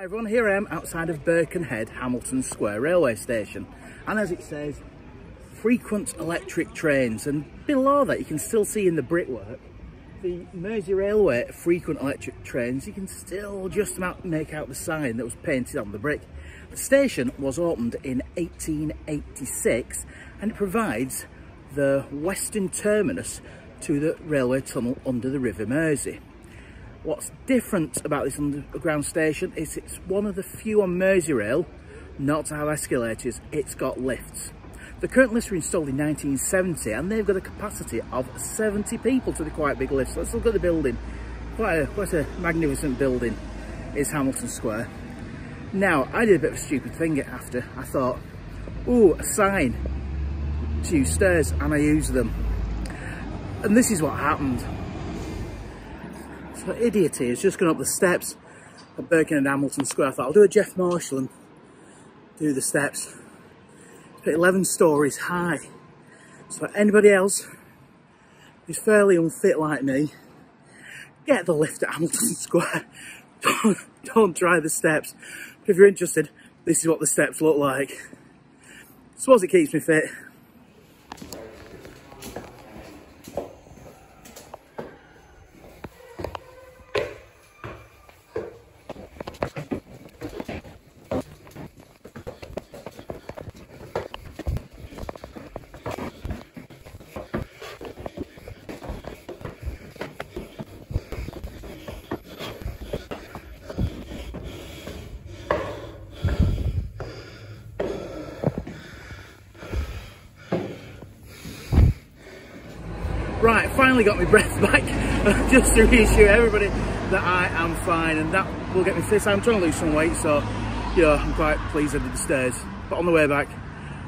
Hi everyone, here I am outside of Birkenhead Hamilton Square railway station and as it says frequent electric trains and below that you can still see in the brickwork the Mersey Railway frequent electric trains you can still just about make out the sign that was painted on the brick. The station was opened in 1886 and it provides the western terminus to the railway tunnel under the River Mersey. What's different about this underground station is it's one of the few on Merseyrail not to have escalators, it's got lifts. The current lifts were installed in 1970 and they've got a capacity of 70 people to the quite big lifts. Let's look at the building. Quite a, quite a magnificent building is Hamilton Square. Now, I did a bit of a stupid thing after. I thought, oh, a sign to use stairs and I used them. And this is what happened. So idiot is just going up the steps at Birkenhead Hamilton Square. I thought I'll do a Geoff Marshall and do the steps. It's 11 stories high. So anybody else who's fairly unfit like me, get the lift at Hamilton Square. Don't, don't try the steps. But if you're interested, this is what the steps look like. Suppose it keeps me fit. Right, finally got my breath back, just to reassure everybody that I am fine, and that will get me fit. I'm trying to lose some weight, so, you know, I'm quite pleased I did the stairs. But on the way back,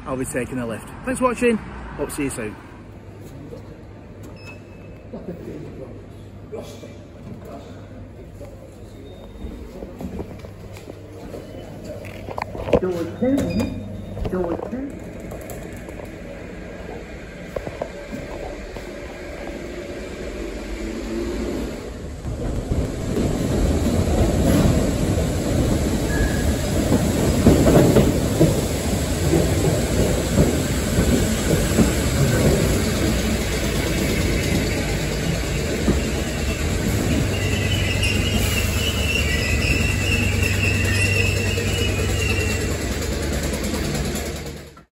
I'll be taking a lift. Thanks for watching, hope to see you soon. Door 10, door 10.